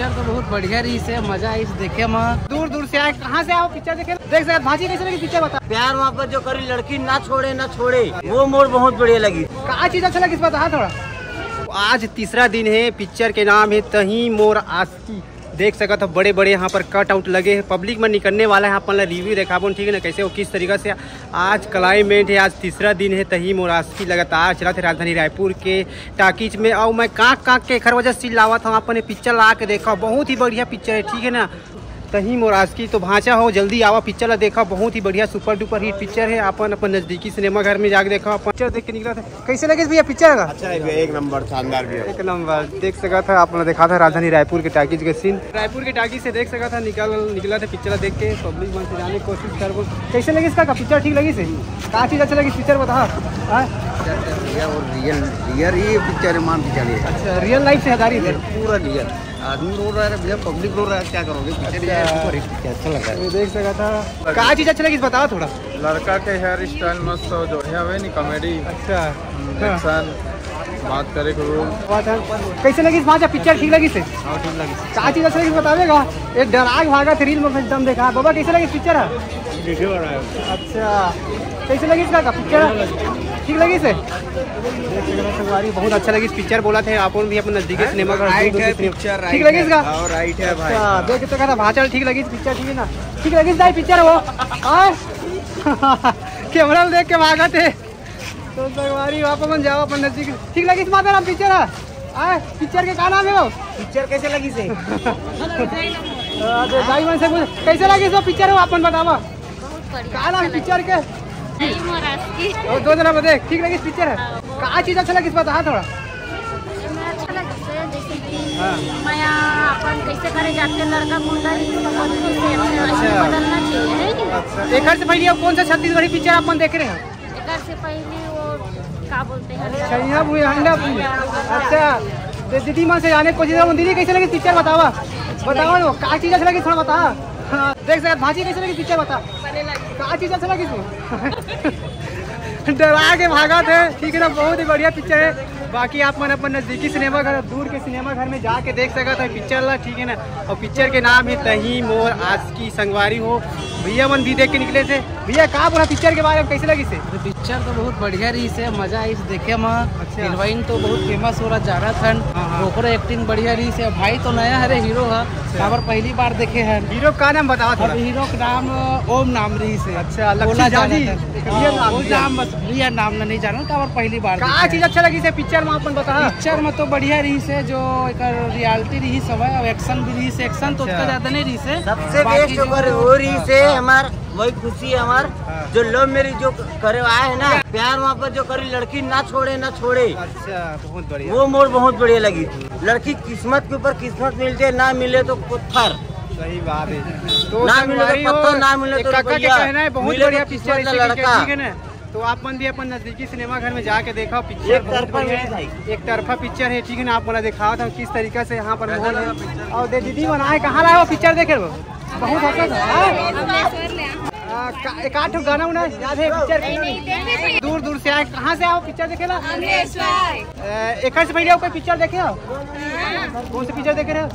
Picture तो बहुत बढ़िया रही से मज़ा आई देखे माँ दूर दूर से आए। कहाँ से आओ पिक्चर देखे? देख सकते भाजी कैसे लगी पिक्चर बता। प्यार मोहब्बत जो करी लड़की ना छोड़े ना छोड़े वो मोर बहुत बढ़िया लगी। कहा चीज़ अच्छा लगी इस बता थोड़ा। आज तीसरा दिन है पिक्चर के नाम है तही मोर आस्की देख सकत हो बड़े बड़े यहाँ पर कट आउट लगे हैं। पब्लिक में निकलने वाला है अपन रिव्यू देखा ठीक है ना, कैसे हो किस तरीके से आज क्लाइमेट है, आज तीसरा दिन है तही मोरासी लगातार चला थे राजधानी रायपुर के टाकिच में। और मैं कांक कांक के खर वजह से लावा था अपन पिक्चर ला के देखा, बहुत ही बढ़िया पिक्चर है, ठीक है ना। तही मोराज की तो भाषा हो जल्दी आवा पिक्चर ला देखा बहुत ही बढ़िया सुपर डुपर हिट पिक्चर है अपन अपन नजदीकी सिनेमा घर में जाके देखा पिक्चर देख के निकला था। कैसे लगे भैया पिक्चर का? अच्छा है एक नंबर शानदार भी एक नंबर देख सका था आपने देखा था राजधानी रायपुर के टाकीज के सीन रायपुर के टाकीज से देख सका था निकल निकला था पिक्चर देख के पब्लिक मन से जाने की कोशिश कर वो कैसे लगे इसका पिक्चर ठीक लगी से का चीज़ अच्छा लगी पिक्चर बता हाँ? रियल रियल ही पिक्चर मान चलिए। अच्छा रियल लाइफ से आधारित है। पूरा रियल आदमी रो रहा है भैया पब्लिक रो रहा है क्या करोगे? है, पिक्चर अच्छा। लग रहा देख सका था। का चीज़ अच्छा लगी बताओ थोड़ा। लड़का के हेयर स्टाइल मस्त हो जो है नी कॉमेडी अच्छा। हाँ। एक्शन बात करे के रूल बात है। कैसे लगी भाषा पिक्चर ठीक लगी से ठीक लगी। का चीज़ अच्छा लगी बतावेगा एक डराग भागा थ्रिल में एकदम देखा। बाबा कैसे लगी पिक्चर है अच्छा कैसे लगी इसका पिक्चर ठीक लगी से सवारी बहुत अच्छा लगी इस पिक्चर बोला थे। आप भी अपने नजदीकी सिनेमा घर राइट है पिक्चर ठीक लगी इसका? राइट है भाई। अच्छा देख तो कहा भाचल ठीक लगी इस पिक्चर ठीक है ना? ठीक लगी इसका पिक्चर वो? कैमरा देख के भागा थे तो सवारी आप अपन जाओ अपन नज़दीक ठीक लगी इस माता नाम पिक्चर है आए पिक्चर के का नाम है? वो पिक्चर कैसे लगी से भाई मन से कैसे लगी इसको पिक्चर हो अपन बतावा का? पिक्चर के और दो जना बता ठीक लगी पिक्चर है का चीज़ अच्छा लगी इस बता थोड़ा। हाँ। अपन कैसे करे जाते लड़का मुंडा अच्छा। बदलना चाहिए है अच्छा। एक से पहले कौन सा छत्तीसगढ़ी पिक्चर अपन देख रहे हैं? एक से पहले वो क्या बोलते हैं अच्छा दीदी माँ से जाने की कोशिश दीदी कैसे लगी पिक्चर बतावा बतावा वो का चीज़ अच्छा लगी थोड़ा बता हाँ, देख सकते भाजी कैसे लगी? पिक्चर बता। का चीज़ अच्छा लगी इसमें? डरा के भागा थे। ठीक है ना बहुत ही बढ़िया पिक्चर है। बाकी आप मन अपन नजदीकी सिनेमा घर दूर के सिनेमा घर में जाके देख सकते हो पिक्चर ला ठीक है ना? और पिक्चर के नाम है तही मोर आज की संगवारी हो। भैया मन भी देख के निकले थे। भैया कहा बोला पिक्चर के बारे में? कैसे लगी से पिक्चर तो बहुत बढ़िया रही से मज़ा आई देखे में। अच्छा। हीरोइन तो बहुत फ़ेमस हो रहा जारा थन हाँ, हाँ। एक्टिंग बढ़िया रही से भाई तो नया हरे हीरो है। खबर पहली बार देखे हैं। हीरो का नाम बतावा अब थोड़ा हीरो का नाम ओम नाम रही से। अच्छा, लक्ष्मी बोला जानी। नाम, वो नाम बस रियल नाम ना नहीं जानो खबर पहली बार का चीज़ अच्छा लगी से पिक्चर में अपन बता। पिक्चर में तो बढ़िया रही से जो एक रियलिटी रही सब है। और एक्शन भी रही से एक्शन तो अच्छा। उतना ज़्यादा नहीं रही से सबसे बेस्ट ओवर हो रही से हमार वही खुशी है हमार। हाँ। जो लव मेरी जो करे आए है ना प्यार वहाँ पर जो करी लड़की ना छोड़े ना छोड़े। अच्छा बहुत बढ़िया। वो मोड़ बहुत बढ़िया लगी थी। लड़की किस्मत के ऊपर किस्मत मिलते ना मिले तो पत्थर। सही बात है। तो ना मिले तो पत्थर, ना मिले एक तो काका के कहना है बहुत तो बढ़िया पिक्चर लड़का। ठीक है ना? तो आप मन भी अपन नजदीकी सिनेमा घर में जाके देखा पिक्चर एक बहुत तरफा बढ़िया है। एक तरफा पिक्चर है ठीक है ना? आप बोला दिखाओ था किस तरीके से यहाँ पर माहौल है। और दे दीदी बनाए कहाँ लाए वो पिक्चर देखे वो? बहुत अच्छा था। हाँ? का- एक आठ गाना उना याद है पिक्चर दूर दूर से आए। कहाँ से आओ पिक्चर देखे ना एक से पहले कोई पिक्चर देखे हो? कौन सी पिक्चर देखे रहे हो?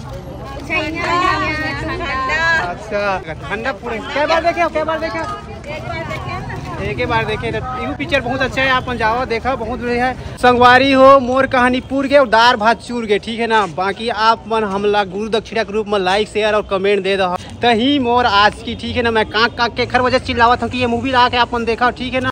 अच्छा। ठंडा पूरे। कै बार देखे हो कै बार देखे? एक ही बार देखे। यू पिक्चर बहुत अच्छा है, आप जाओ, देखो, बहुत बढ़िया है। संगवारी हो, मोर कहानी पूर के और दार भात चूर के, ठीक है ना? बाकी आप मन हमला गुरु दक्षिणा के रूप में लाइक शेयर और कमेंट दे दो। तही मोर आज की, ठीक है ना? मैं कांक कांक के खर वजह चिल्लावत हूँ कि ये मूवी ला के आप देखा, ठीक है ना?